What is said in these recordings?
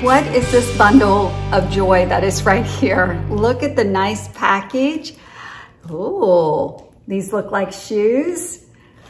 What is this bundle of joy that is right here? Look at the nice package. Oh, these look like shoes.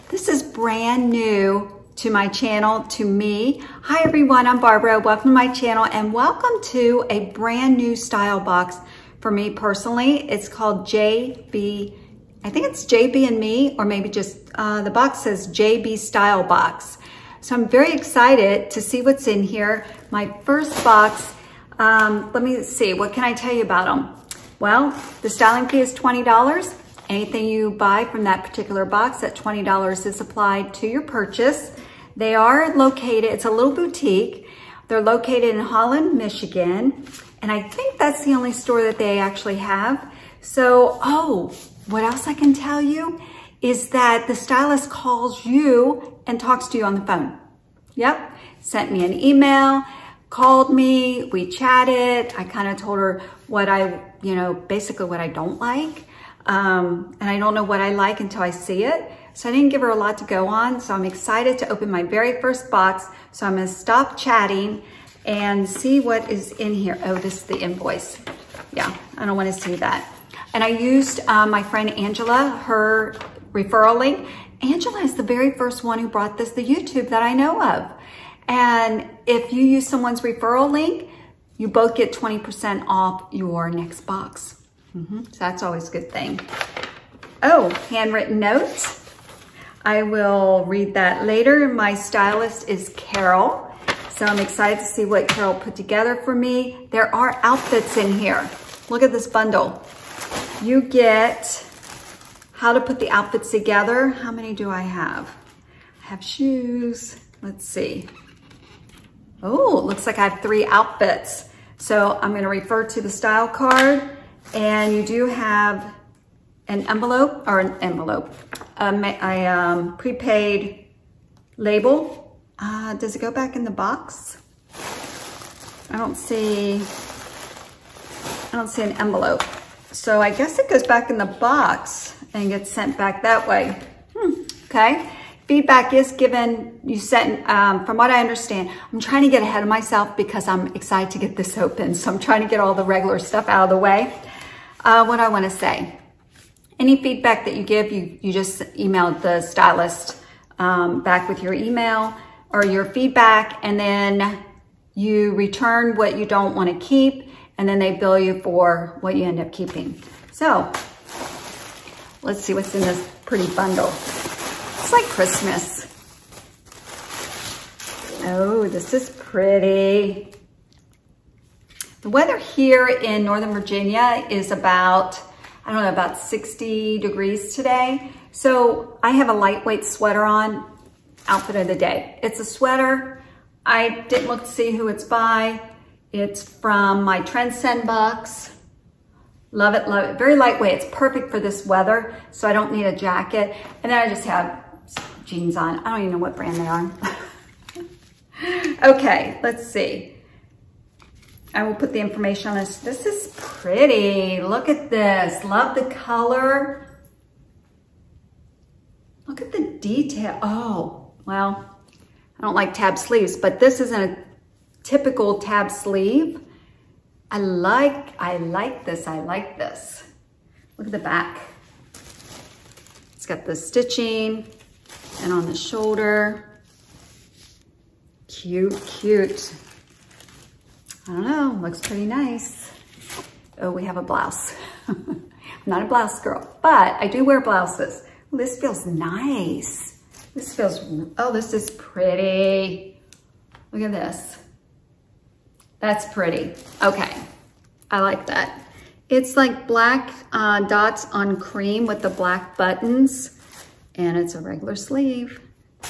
This is brand new to my channel, to me. Hi everyone, I'm Barbara. Welcome to my channel and welcome to a brand new style box for me personally. It's called JB, I think it's JB and me, or maybe just, uh, the box says JB Style Box. So I'm very excited to see what's in here. My first box, um, let me see, what can I tell you about them? Well, the styling fee is $20. Anything you buy from that particular box, that $20 is applied to your purchase. They are located, it's a little boutique. They're located in Holland, Michigan. And I think that's the only store that they actually have. So, oh, what else I can tell you is that the stylist calls you and talks to you on the phone. Yep, sent me an email, called me, we chatted. I kind of told her what I, you know, basically what I don't like. Um, and I don't know what I like until I see it. So I didn't give her a lot to go on. So I'm excited to open my very first box. So I'm gonna stop chatting and see what is in here. Oh, this is the invoice. Yeah, I don't wanna see that. And I used uh, my friend Angela, her referral link. Angela is the very first one who brought this to YouTube that I know of. And if you use someone's referral link, you both get 20% off your next box. Mm -hmm. So that's always a good thing. Oh, handwritten notes. I will read that later. My stylist is Carol. So I'm excited to see what Carol put together for me. There are outfits in here. Look at this bundle. You get how to put the outfits together. How many do I have? I have shoes. Let's see. Oh, looks like I have three outfits. So I'm gonna refer to the style card and you do have an envelope or an envelope, a, a um, prepaid label. Uh, does it go back in the box? I don't see, I don't see an envelope. So I guess it goes back in the box and gets sent back that way. Hmm, okay. Feedback is given, you sent, um, from what I understand, I'm trying to get ahead of myself because I'm excited to get this open. So I'm trying to get all the regular stuff out of the way. Uh, what I want to say, any feedback that you give, you, you just emailed the stylist um, back with your email or your feedback and then you return what you don't want to keep and then they bill you for what you end up keeping. So Let's see what's in this pretty bundle. It's like Christmas. Oh, this is pretty. The weather here in Northern Virginia is about, I don't know, about 60 degrees today. So I have a lightweight sweater on, outfit of the day. It's a sweater. I didn't look to see who it's by. It's from my Trendsend box. Love it, love it. Very lightweight. It's perfect for this weather, so I don't need a jacket. And then I just have jeans on. I don't even know what brand they are. okay, let's see. I will put the information on this. This is pretty. Look at this. Love the color. Look at the detail. Oh, well, I don't like tab sleeves, but this isn't a typical tab sleeve. I like, I like this, I like this. Look at the back. It's got the stitching and on the shoulder. Cute, cute. I don't know, looks pretty nice. Oh, we have a blouse. I'm not a blouse girl, but I do wear blouses. this feels nice. This feels, oh, this is pretty. Look at this. That's pretty. Okay, I like that. It's like black uh, dots on cream with the black buttons. And it's a regular sleeve.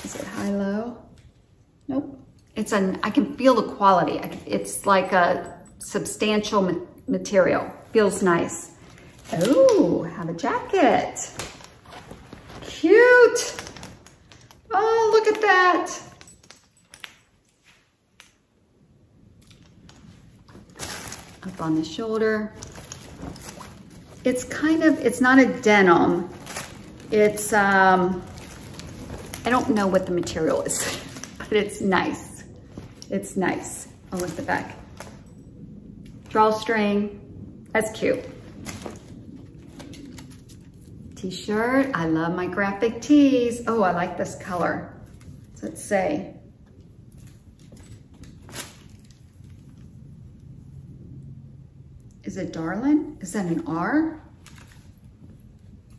Is it high-low? Nope. It's an, I can feel the quality. It's like a substantial material. Feels nice. Oh, have a jacket. Cute. Oh, look at that. Up on the shoulder. It's kind of, it's not a denim. It's, um, I don't know what the material is, but it's nice. It's nice. Oh, look at the back. drawstring. That's cute. T-shirt. I love my graphic tees. Oh, I like this color. Let's say. Is it Darlin? Is that an R?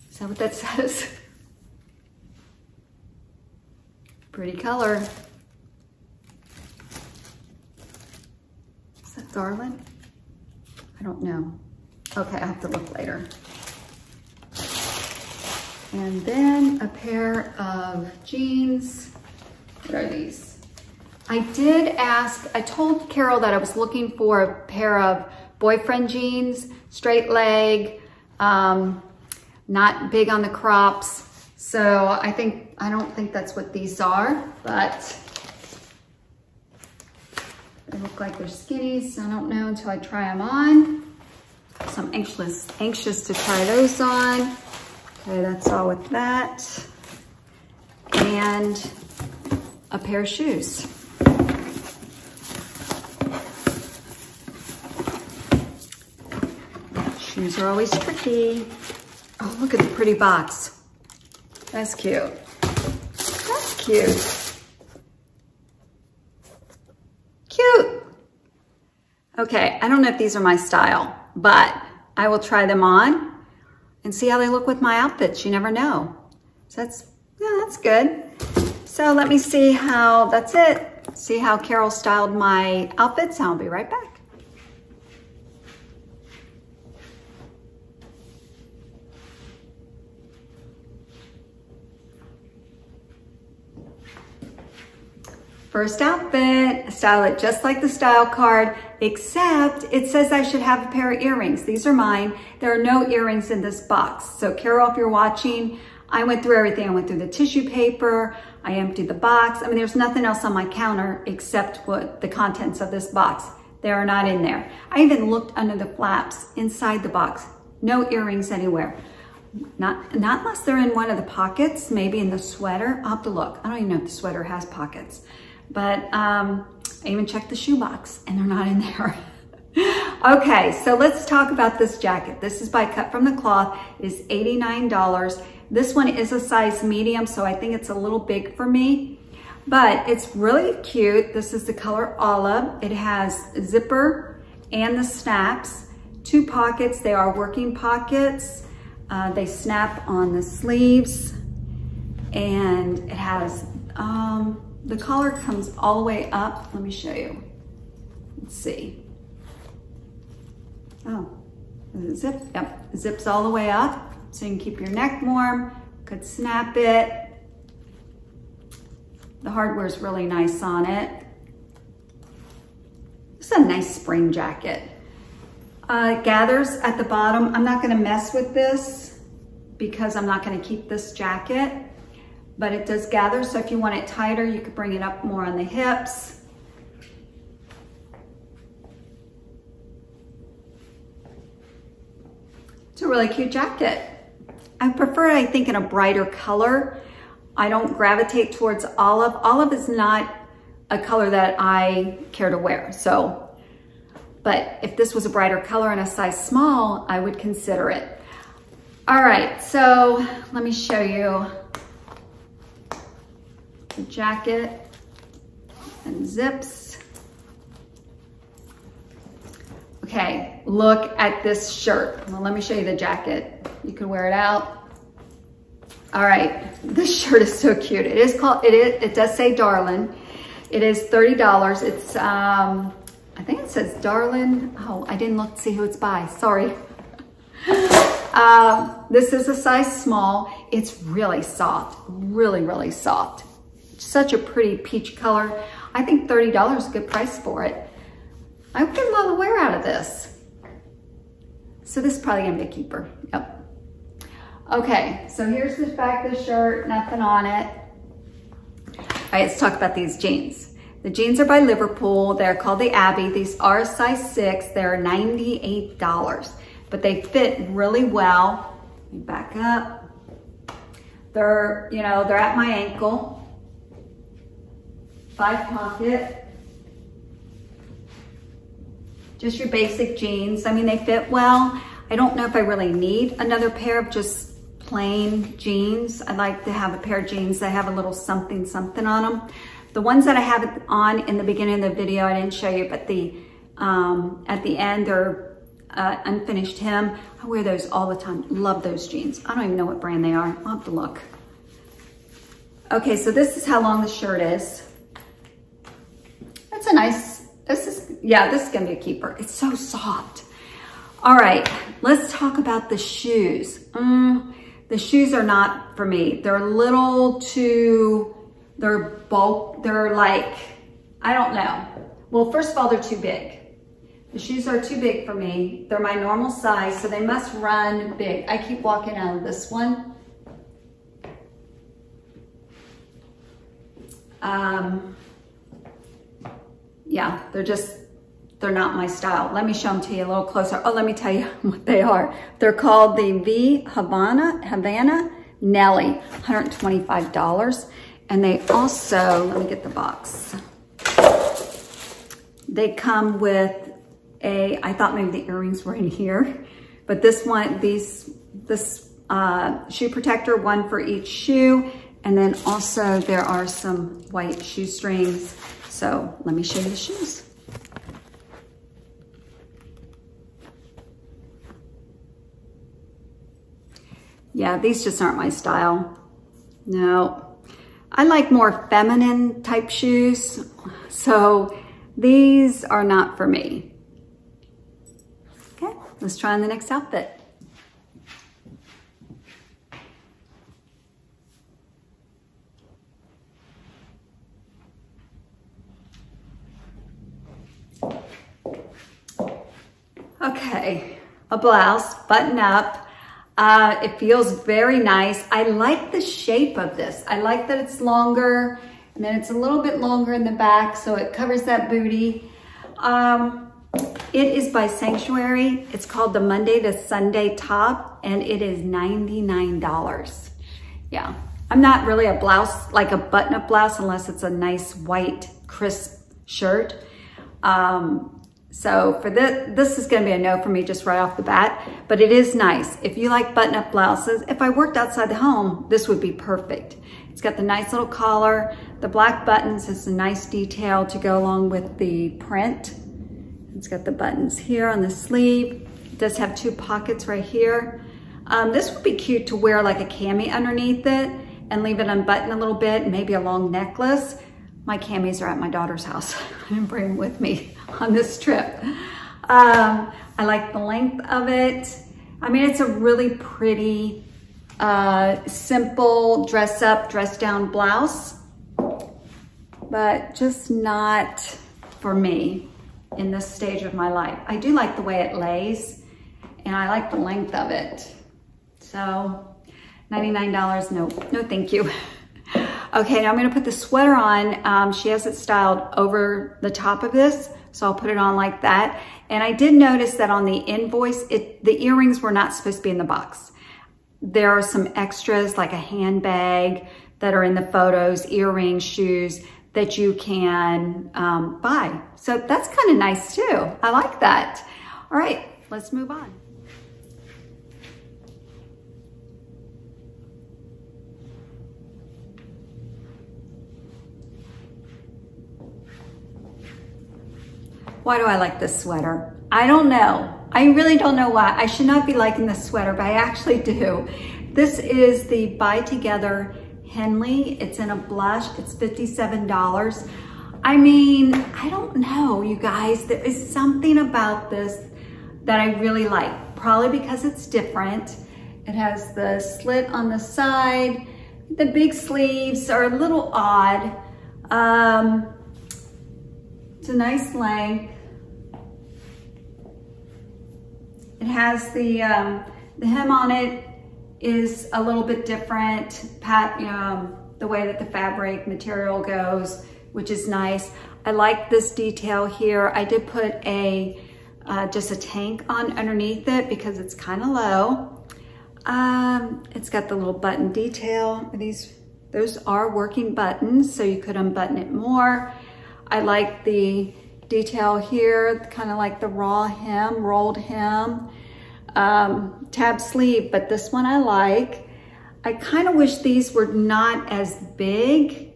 Is that what that says? Pretty color. Is that Darlin? I don't know. Okay, I have to look later. And then a pair of jeans. What are these? I did ask, I told Carol that I was looking for a pair of boyfriend jeans, straight leg, um, not big on the crops. So I think, I don't think that's what these are, but they look like they're skinnies. I don't know until I try them on. So I'm anxious, anxious to try those on. Okay, that's all with that. And a pair of shoes. Shoes are always tricky. Oh, look at the pretty box. That's cute. That's cute. Cute. Okay, I don't know if these are my style, but I will try them on and see how they look with my outfits. You never know. So that's, yeah, that's good. So let me see how, that's it. See how Carol styled my outfits. I'll be right back. First outfit, style it just like the style card, except it says I should have a pair of earrings. These are mine. There are no earrings in this box. So Carol, if you're watching, I went through everything. I went through the tissue paper. I emptied the box. I mean, there's nothing else on my counter except what the contents of this box. They are not in there. I even looked under the flaps inside the box. No earrings anywhere. Not, not unless they're in one of the pockets, maybe in the sweater. I'll have to look. I don't even know if the sweater has pockets. But um, I even checked the shoebox and they're not in there. okay, so let's talk about this jacket. This is by Kut From The Kloth. It is $89. This one is a size medium, so I think it's a little big for me. But it's really cute. This is the color olive. It has zipper and the snaps. Two pockets. They are working pockets. Uh, they snap on the sleeves. And it has um, the collar comes all the way up. Let me show you. Let's see. Oh, zip? Yep, zips all the way up so you can keep your neck warm. Could snap it. The hardware is really nice on it. It's a nice spring jacket. Uh, it gathers at the bottom. I'm not gonna mess with this because I'm not gonna keep this jacket but it does gather. So if you want it tighter, you could bring it up more on the hips. It's a really cute jacket. I prefer I think, in a brighter color. I don't gravitate towards olive. Olive is not a color that I care to wear. So, but if this was a brighter color and a size small, I would consider it. All right, so let me show you the jacket and zips. Okay, look at this shirt. Well, let me show you the jacket. You can wear it out. All right, this shirt is so cute. It is called, it, is, it does say Darlin. It is $30. It's, um, I think it says Darlin. Oh, I didn't look to see who it's by, sorry. um, this is a size small. It's really soft, really, really soft such a pretty peach color. I think $30 is a good price for it. I would get a lot of wear out of this. So this is probably gonna be a keeper, yep. Okay, so here's the back of the shirt, nothing on it. All right, let's talk about these jeans. The jeans are by Liverpool. They're called the Abby. These are size six. They're $98, but they fit really well. Back up. They're, you know, they're at my ankle five pocket, just your basic jeans. I mean, they fit well. I don't know if I really need another pair of just plain jeans. I like to have a pair of jeans that have a little something, something on them. The ones that I have on in the beginning of the video, I didn't show you, but the um, at the end, they're uh, unfinished hem. I wear those all the time. Love those jeans. I don't even know what brand they are. I'll have to look. Okay, so this is how long the shirt is. A nice, this is, yeah, this is gonna be a keeper. It's so soft. All right, let's talk about the shoes. Mm, the shoes are not for me. They're a little too, they're bulk, they're like, I don't know. Well, first of all, they're too big. The shoes are too big for me. They're my normal size, so they must run big. I keep walking out of this one. Um, yeah, they're just, they're not my style. Let me show them to you a little closer. Oh, let me tell you what they are. They're called the V Havana, Havana Nelly, $125. And they also, let me get the box. They come with a, I thought maybe the earrings were in here, but this one, these, this uh, shoe protector, one for each shoe. And then also there are some white shoestrings. So let me show you the shoes. Yeah, these just aren't my style. No, I like more feminine type shoes. So these are not for me. Okay, let's try on the next outfit. Okay, a blouse, button up. Uh, it feels very nice. I like the shape of this. I like that it's longer and then it's a little bit longer in the back so it covers that booty. Um, it is by Sanctuary. It's called the Monday to Sunday top and it is $99. Yeah, I'm not really a blouse, like a button-up blouse unless it's a nice white crisp shirt. Um, so for this, this is gonna be a no for me just right off the bat, but it is nice. If you like button-up blouses, if I worked outside the home, this would be perfect. It's got the nice little collar, the black buttons, it's a nice detail to go along with the print. It's got the buttons here on the sleeve. It does have two pockets right here. Um, this would be cute to wear like a cami underneath it and leave it unbuttoned a little bit, maybe a long necklace. My camis are at my daughter's house. I didn't bring them with me on this trip. Um, I like the length of it. I mean, it's a really pretty, uh, simple dress up, dress down blouse, but just not for me in this stage of my life. I do like the way it lays and I like the length of it. So $99, no, no thank you. okay, now I'm gonna put the sweater on. Um, she has it styled over the top of this, so I'll put it on like that. And I did notice that on the invoice, it the earrings were not supposed to be in the box. There are some extras like a handbag that are in the photos, earrings, shoes that you can um, buy. So that's kind of nice too. I like that. All right, let's move on. Why do I like this sweater? I don't know. I really don't know why. I should not be liking this sweater, but I actually do. This is the By Together Henley. It's in a blush. It's $57. I mean, I don't know, you guys. There is something about this that I really like. Probably because it's different. It has the slit on the side. The big sleeves are a little odd. Um, it's a nice length. It has the, um, the hem on it is a little bit different, pat, um, the way that the fabric material goes, which is nice. I like this detail here. I did put a uh, just a tank on underneath it because it's kind of low. Um, it's got the little button detail. These, those are working buttons, so you could unbutton it more. I like the detail here, kind of like the raw hem, rolled hem, um, tab sleeve, but this one I like. I kind of wish these were not as big,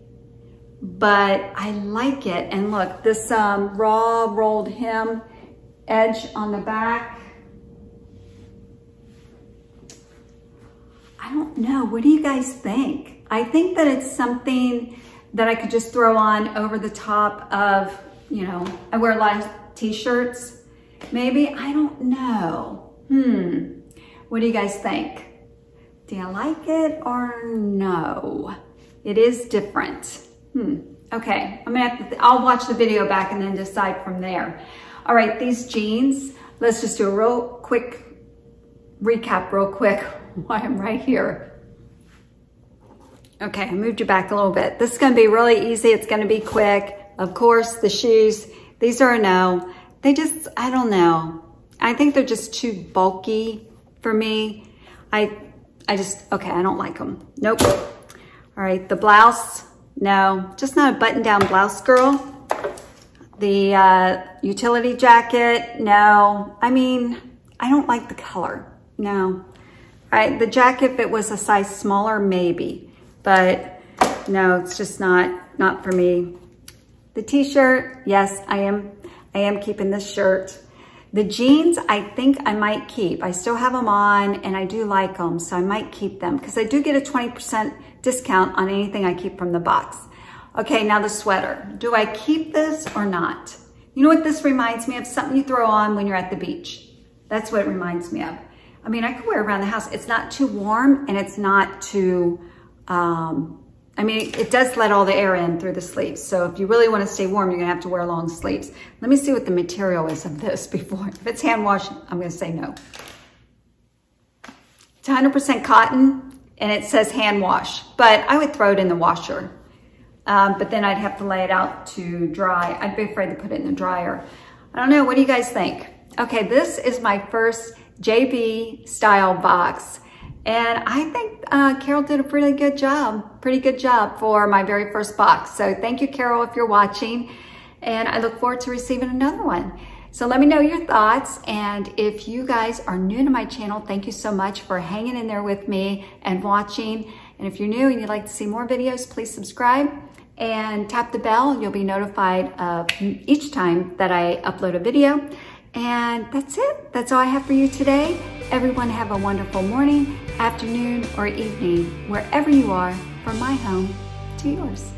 but I like it. And look, this um, raw rolled hem edge on the back. I don't know, what do you guys think? I think that it's something that I could just throw on over the top of, you know, I wear a lot of t-shirts, maybe, I don't know. Hmm, what do you guys think? Do you like it or no? It is different. Hmm, okay, I'm gonna have to, I'll watch the video back and then decide from there. All right, these jeans, let's just do a real quick recap real quick why I'm right here. Okay, I moved you back a little bit. This is gonna be really easy. It's gonna be quick. Of course, the shoes, these are a no. They just, I don't know. I think they're just too bulky for me. I, I just, okay, I don't like them. Nope. All right, the blouse, no, just not a button down blouse girl. The uh, utility jacket, no. I mean, I don't like the color, no. All right, the jacket, if it was a size smaller, maybe but no, it's just not, not for me. The t-shirt, yes, I am, I am keeping this shirt. The jeans, I think I might keep. I still have them on and I do like them, so I might keep them because I do get a 20% discount on anything I keep from the box. Okay, now the sweater. Do I keep this or not? You know what this reminds me of? Something you throw on when you're at the beach. That's what it reminds me of. I mean, I could wear around the house. It's not too warm and it's not too um, I mean, it does let all the air in through the sleeves. So if you really want to stay warm, you're gonna have to wear long sleeves. Let me see what the material is of this before. If it's hand wash, I'm gonna say no. It's 100% cotton and it says hand wash, but I would throw it in the washer. Um, but then I'd have to lay it out to dry. I'd be afraid to put it in the dryer. I don't know, what do you guys think? Okay, this is my first JB style box. And I think uh, Carol did a pretty good job, pretty good job for my very first box. So thank you, Carol, if you're watching. And I look forward to receiving another one. So let me know your thoughts. And if you guys are new to my channel, thank you so much for hanging in there with me and watching. And if you're new and you'd like to see more videos, please subscribe and tap the bell. You'll be notified of each time that I upload a video. And that's it. That's all I have for you today. Everyone have a wonderful morning, afternoon, or evening, wherever you are, from my home to yours.